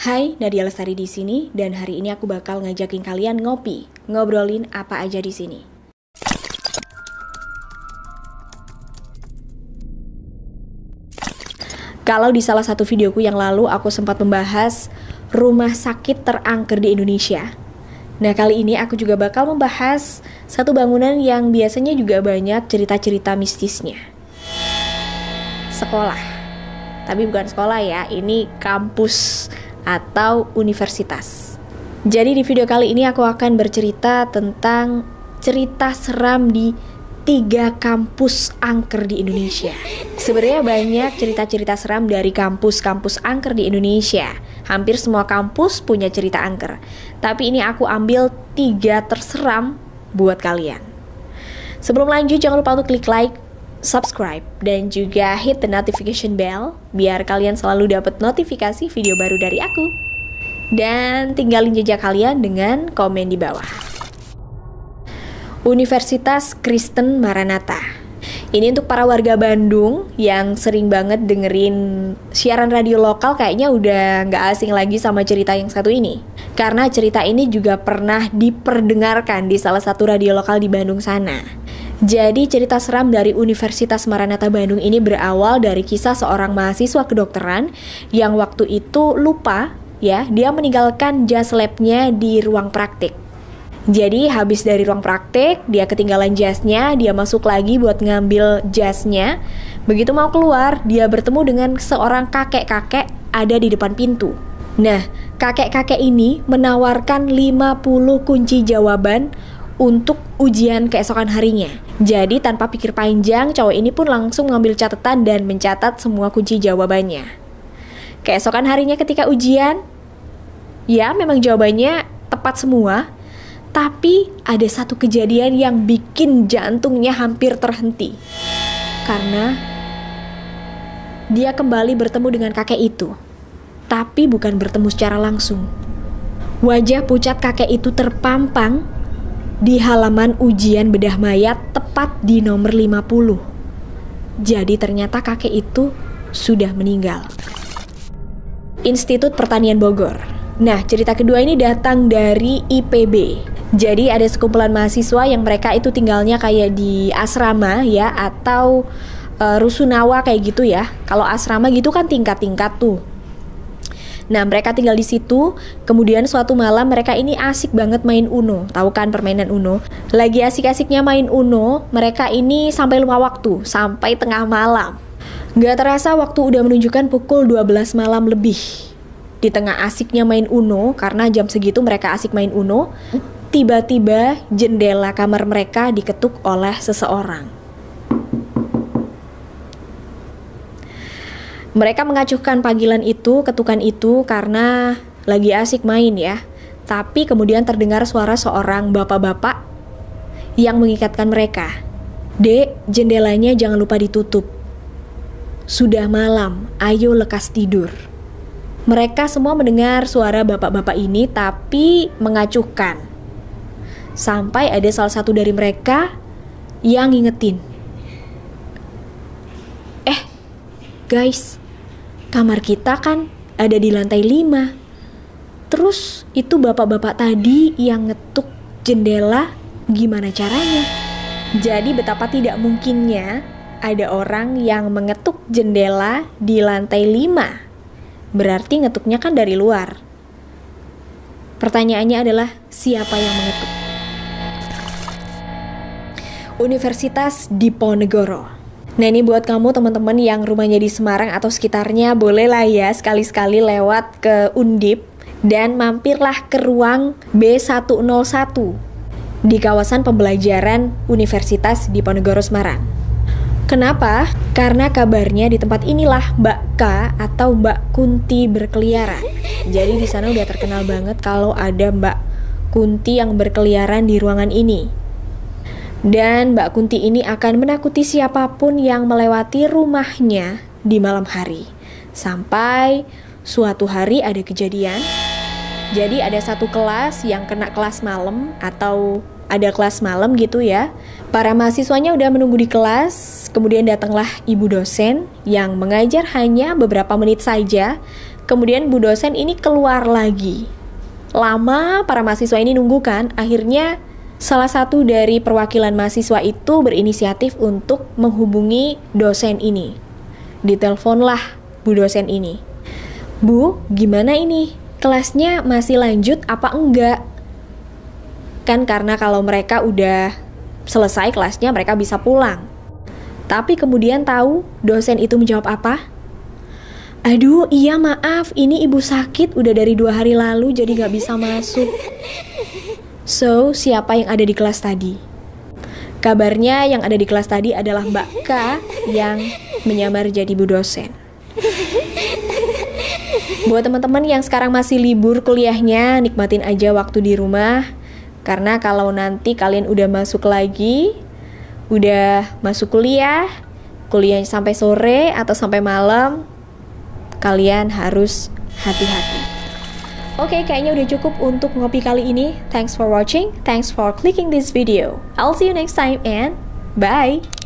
Hai, Nadia Lestari di sini dan hari ini aku bakal ngajakin kalian ngopi, ngobrolin apa aja di sini. Kalau di salah satu videoku yang lalu aku sempat membahas rumah sakit terangker di Indonesia. Nah, kali ini aku juga bakal membahas satu bangunan yang biasanya juga banyak cerita-cerita mistisnya. Sekolah. Tapi bukan sekolah ya, ini kampus atau universitas. Jadi di video kali ini aku akan bercerita tentang cerita seram di tiga kampus angker di Indonesia. Sebenarnya banyak cerita-cerita seram dari kampus-kampus angker di Indonesia. Hampir semua kampus punya cerita angker. Tapi ini aku ambil tiga terseram buat kalian. Sebelum lanjut jangan lupa untuk klik like, subscribe, dan juga hit the notification bell biar kalian selalu dapat notifikasi video baru dari aku. Dan tinggalin jejak kalian dengan komen di bawah. Universitas Kristen Maranatha. Ini untuk para warga Bandung yang sering banget dengerin siaran radio lokal kayaknya udah nggak asing lagi sama cerita yang satu ini. Karena cerita ini juga pernah diperdengarkan di salah satu radio lokal di Bandung sana. Jadi cerita seram dari Universitas Maranatha Bandung ini berawal dari kisah seorang mahasiswa kedokteran yang waktu itu lupa ya, dia meninggalkan jas labnya di ruang praktik. Jadi habis dari ruang praktek, dia ketinggalan jasnya, dia masuk lagi buat ngambil jasnya. Begitu mau keluar, dia bertemu dengan seorang kakek-kakek ada di depan pintu. Nah, kakek-kakek ini menawarkan 50 kunci jawaban untuk ujian keesokan harinya. Jadi tanpa pikir panjang, cowok ini pun langsung mengambil catatan dan mencatat semua kunci jawabannya. Keesokan harinya ketika ujian, ya memang jawabannya tepat semua, tapi ada satu kejadian yang bikin jantungnya hampir terhenti. Karena dia kembali bertemu dengan kakek itu. Tapi bukan bertemu secara langsung. Wajah pucat kakek itu terpampang di halaman ujian bedah mayat tepat di nomor 50. Jadi ternyata kakek itu sudah meninggal. Institut Pertanian Bogor. Nah, cerita kedua ini datang dari IPB, jadi ada sekumpulan mahasiswa yang mereka itu tinggalnya kayak di asrama ya atau uh, rusunawa kayak gitu ya. Kalau asrama gitu kan tingkat-tingkat tuh. Nah, mereka tinggal di situ. Kemudian suatu malam mereka ini asik banget main Uno. Tahu kan permainan Uno? Lagi asik-asiknya main Uno, mereka ini sampai lupa waktu, sampai tengah malam. Gak terasa waktu udah menunjukkan pukul 12 malam lebih. Di tengah asiknya main Uno, karena jam segitu mereka asik main Uno, Tiba-tiba jendela kamar mereka diketuk oleh seseorang. Mereka mengacuhkan panggilan itu, ketukan itu karena lagi asik main ya. Tapi kemudian terdengar suara seorang bapak-bapak yang mengikatkan mereka. Dek, jendelanya jangan lupa ditutup. Sudah malam, ayo lekas tidur. Mereka semua mendengar suara bapak-bapak ini tapi mengacuhkan. Sampai ada salah satu dari mereka yang ngingetin. Guys, kamar kita kan ada di lantai 5. Terus itu bapak-bapak tadi yang ngetuk jendela gimana caranya? Jadi betapa tidak mungkinnya ada orang yang mengetuk jendela di lantai 5. Berarti ngetuknya kan dari luar. Pertanyaannya adalah siapa yang mengetuk? Universitas Diponegoro. Nah ini buat kamu teman-teman yang rumahnya di Semarang atau sekitarnya boleh lah ya sekali-sekali lewat ke Undip dan mampirlah ke ruang B101 di kawasan pembelajaran Universitas Diponegoro Semarang. Kenapa? Karena kabarnya di tempat inilah Mbak K atau Mbak Kunti berkeliaran. Jadi di sana udah terkenal banget kalau ada Mbak Kunti yang berkeliaran di ruangan ini. Dan Mbak Kunti ini akan menakuti siapa pun yang melewati rumahnya di malam hari. Sampai suatu hari ada kejadian. Jadi ada satu kelas yang kena kelas malam atau ada kelas malam gitu ya. Para mahasiswanya udah menunggu di kelas, kemudian datanglah ibu dosen yang mengajar hanya beberapa menit saja Kemudian Bu dosen ini keluar lagi. Lama para mahasiswa ini nunggu kan, akhirnya salah satu dari perwakilan mahasiswa itu berinisiatif untuk menghubungi dosen ini. Diteleponlah Bu dosen ini. Bu, gimana ini? Kelasnya masih lanjut apa enggak? Kan karena kalau mereka udah selesai kelasnya mereka bisa pulang. Tapi kemudian tahu dosen itu menjawab apa? Aduh, iya maaf, ini ibu sakit udah dari dua hari lalu jadi gak bisa masuk. So, siapa yang ada di kelas tadi? Kabarnya yang ada di kelas tadi adalah Mbak K yang menyamar jadi bu dosen. Buat teman-teman yang sekarang masih libur kuliahnya, nikmatin aja waktu di rumah. Karena kalau nanti kalian udah masuk lagi, udah masuk kuliah, kuliah sampai sore atau sampai malam, kalian harus hati-hati. Oke, okay, kayaknya udah cukup untuk ngopi kali ini. Thanks for watching. Thanks for clicking this video. I'll see you next time and bye.